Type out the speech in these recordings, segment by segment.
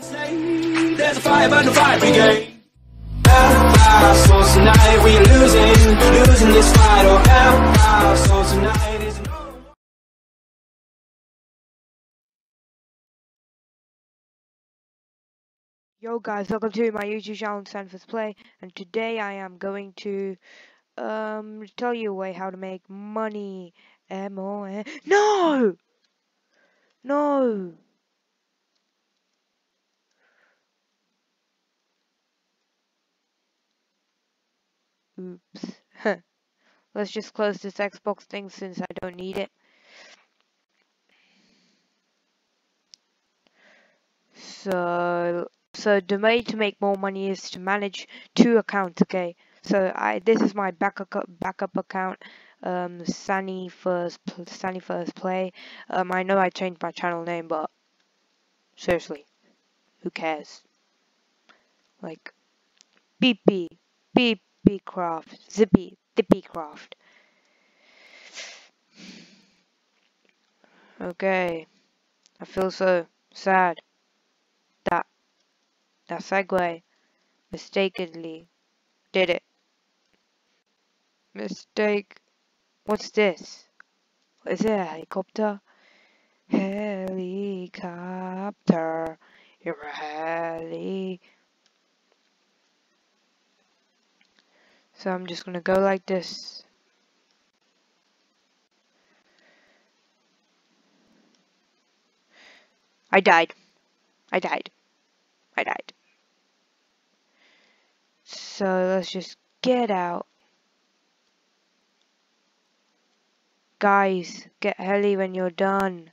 There's a fire, fire brigade. So tonight we losing, losing this fight. Oh, so tonight. Yo guys, welcome to my YouTube channel Sanifer Playz and today I am going to um tell you a way how to make money. M O N No! No! Oops. Let's just close this Xbox thing since I don't need it. So so the way to make more money is to manage two accounts okay so i this is my backup backup account um sunny first sunny first play um i know i changed my channel name but seriously who cares like beep beep beep beep craft zippy zippy craft okay i feel so sad that that segue mistakenly did it. Mistake. What's this? Is it a helicopter? Helicopter. You're a heli. So I'm just gonna go like this. I died. I died. I died. So let's just get out. Guys, get heli when you're done.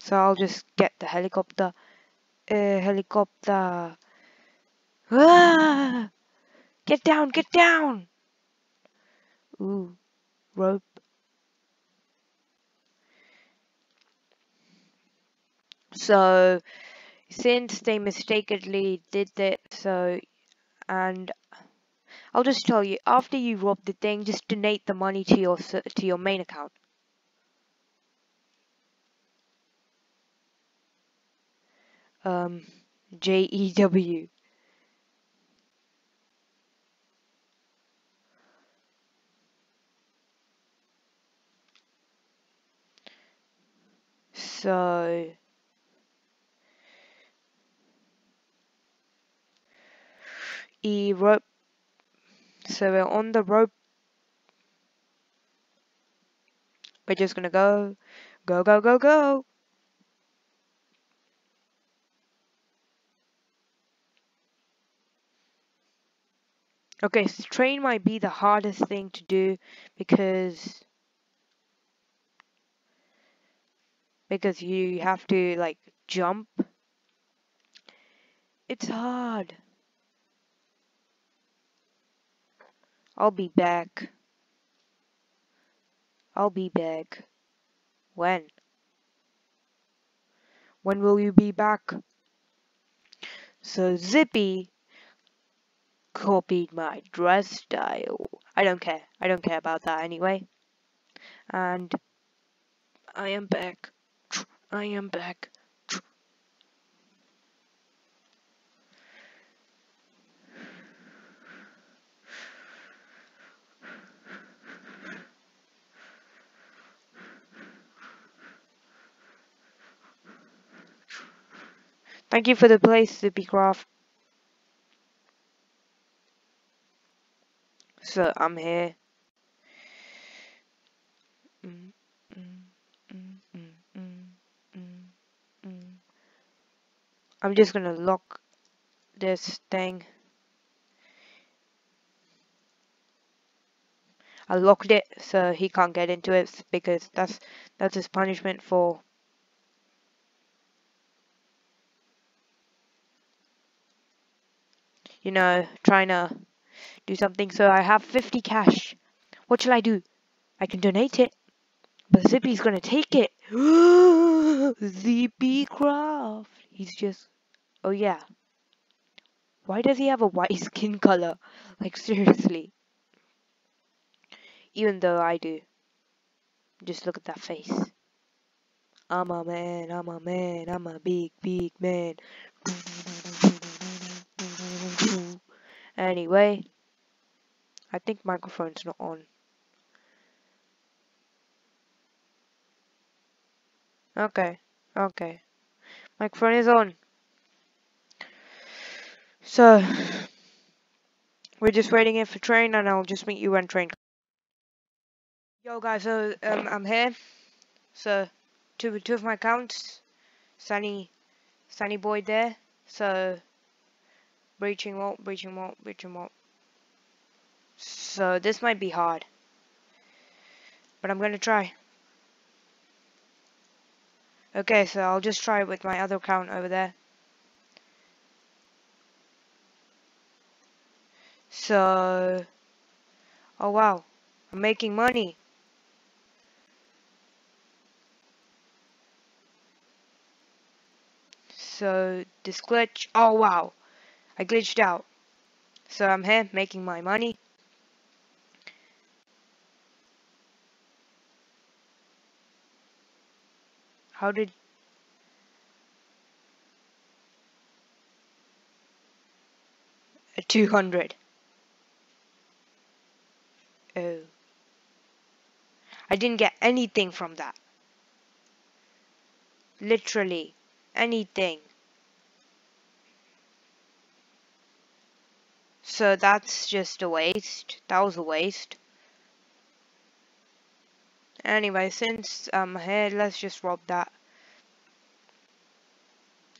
So I'll just get the helicopter. Uh, helicopter. Ah! Get down, get down! Ooh, rope. So, since they mistakenly did it, so, and I'll just tell you, after you rob the thing, just donate the money to your to your main account. Um, J E W. So. E rope. So we're on the rope. We're just gonna go, go, go, go, go. Okay, so train might be the hardest thing to do because because you have to like jump. It's hard. I'll be back. I'll be back. When? When will you be back? So Zippy copied my dress style. I don't care. I don't care about that anyway. And I am back. I am back. Thank you for the place, Zippycraft. So I'm here. Mm, mm, mm, I'm just gonna lock this thing. I locked it so he can't get into it because that's that's his punishment for you know, trying to do something. So I have 50 cash. What shall I do? I can donate it. But Zippy's gonna take it. Zippy Craft. He's just... Oh yeah. Why does he have a white skin color? Like seriously. Even though I do. Just look at that face. I'm a man, I'm a man, I'm a big, big man. Anyway, I think microphone's not on. Okay, okay. Microphone is on. So, we're just waiting here for train and I'll just meet you when train Yo guys, so um, I'm here. So, two, two of my accounts. Sunny, Sunny Boy there. So, breaching wall, breaching wall, breaching wall. So, this might be hard. But I'm gonna try. Okay, so I'll just try it with my other account over there. So, oh wow, I'm making money. So, this glitch, oh wow, I glitched out. So I'm here making my money. How did... A 200. Oh. I didn't get anything from that. Literally. Anything. So that's just a waste. That was a waste. Anyway, since um, I'm here, let's just rob that.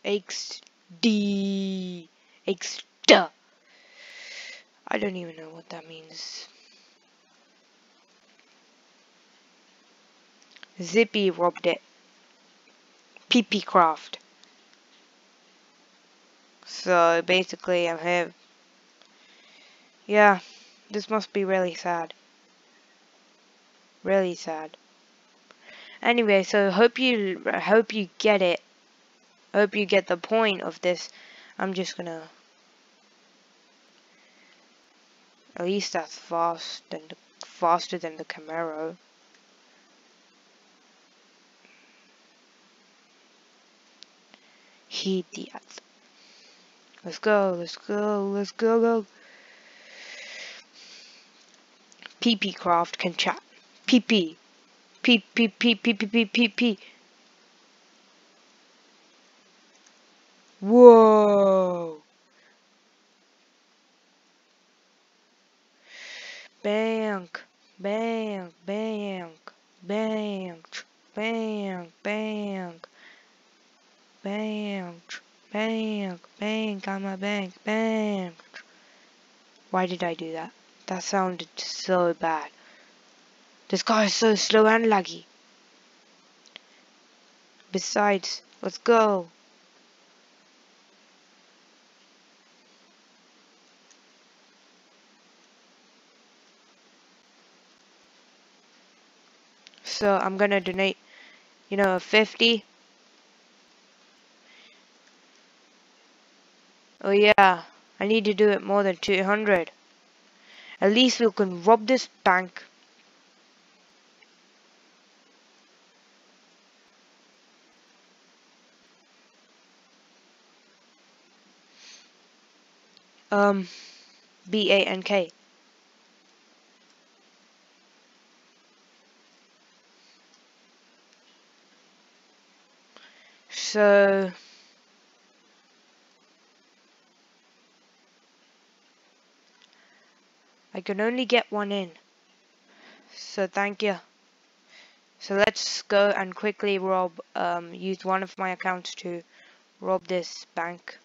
XD. XD. I don't even know what that means. Zippy robbed it. PP Craft. So basically I'm here. Yeah, this must be really sad. Really sad. Anyway, so hope you hope you get it. Hope you get the point of this. I'm just gonna at least that's fast than the, faster than the Camaro. Idiot. Let's go, let's go, let's go, go. PP Croft can chat. PP. P P P P P P P P. Whoa. Bank, bank, bank, bank, bank, bank, bank, bank, bank, I'm a bank, bank. Why did I do that? That sounded so bad. This car is so slow and laggy. Besides, let's go. So I'm gonna donate, you know, 50. Oh yeah, I need to do it more than 200. At least we can rob this bank Um, B A N K. So I can only get one in. So thank you. So let's go and quickly rob, um, use one of my accounts to rob this bank.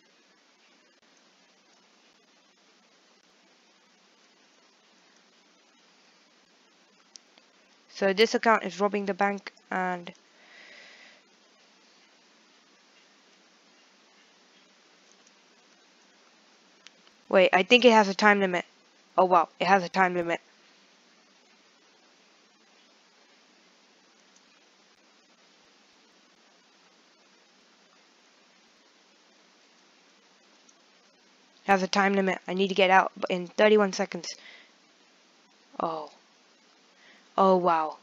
So this account is robbing the bank and Wait, I think it has a time limit. Oh wow, it has a time limit. It has a time limit. I need to get out in 31 seconds. Oh. Oh wow.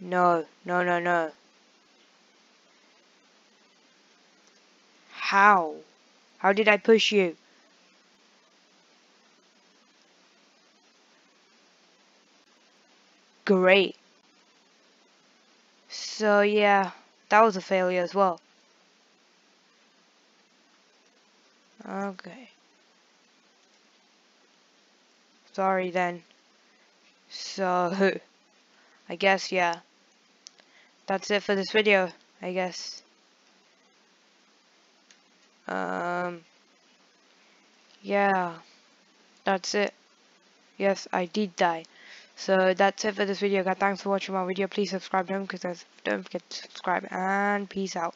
No, no, no, no. How? How did I push you? Great. So yeah, that was a failure as well. Okay. Sorry then. So, I guess, yeah. That's it for this video, I guess. Um, yeah. That's it. Yes, I did die. So that's it for this video guys. Thanks for watching my video. Please subscribe to him because don't forget to subscribe and peace out.